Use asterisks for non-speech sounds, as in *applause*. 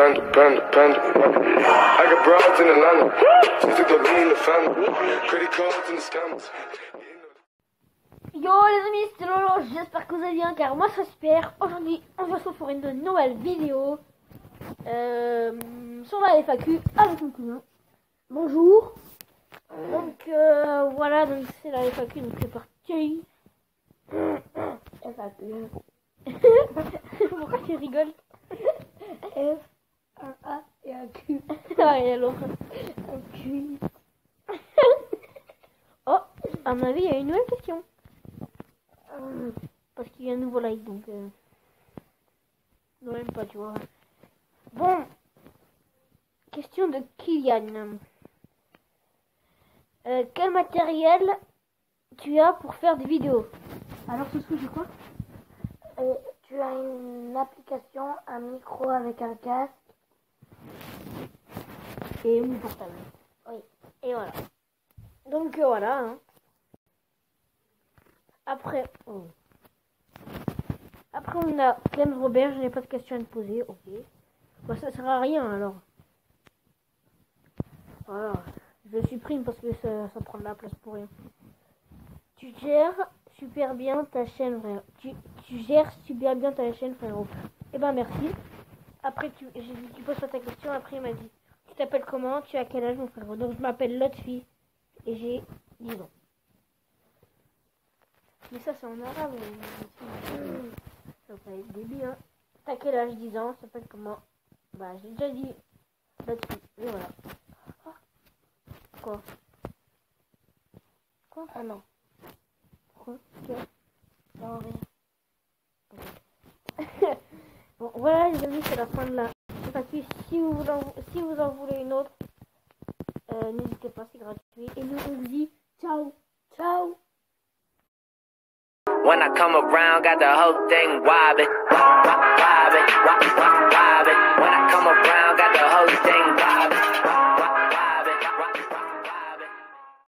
I got in. Credit cards and. Yo les amis, c'est Lolo, j'espère que vous allez bien car moi ça super. Aujourd'hui on se retrouve pour une nouvelle vidéo euh, sur la FAQ avec mon cousin. Bonjour. Donc euh, voilà, donc c'est la FAQ, donc c'est parti. FAQ. *laughs* Pourquoi tu rigoles? F, un ah, l'autre. Un *laughs* oh, à mon avis, il y a une nouvelle question. Euh, parce qu'il y a un nouveau like, donc... Euh, non, même pas, tu vois. Bon. Question de Kylian. Euh, quel matériel tu as pour faire des vidéos? Alors, ce soir, j'ai quoi Euh, tu as une application, un micro avec un casque. Et mon portable. Oui. Et voilà. Donc, euh, voilà. hein. Après... oh. Après, on a Clem Robert, je n'ai pas de questions à te poser. Ok. Bah, ça sert à rien, alors. Voilà. Je supprime parce que ça, ça prend de la place pour rien. Tu gères super bien ta chaîne, frère. Tu, tu gères super bien ta chaîne, frérot. Eh ben, merci. Après, tu, j'ai dit, tu poses pas ta question. Après, il m'a dit, t'appelles comment Tu as quel âge, mon frérot Donc, je m'appelle Lotfi et j'ai 10 ans. Mais ça, c'est en arabe. Ça va être débile, hein. T'as quel âge 10 ans? Ça s'appelle comment? Bah, j'ai déjà dit Lotfi. Et voilà. Quoi? Quoi? Ah non. Quoi? Non, rien. *laughs* Bon, voilà les amis, c'est la fin de la FAQ. Si vous en, si vous en voulez une autre, euh, n'hésitez pas, c'est gratuit. Et nous, on vous dit ciao, ciao. When I come around, got the whole thing wobbling,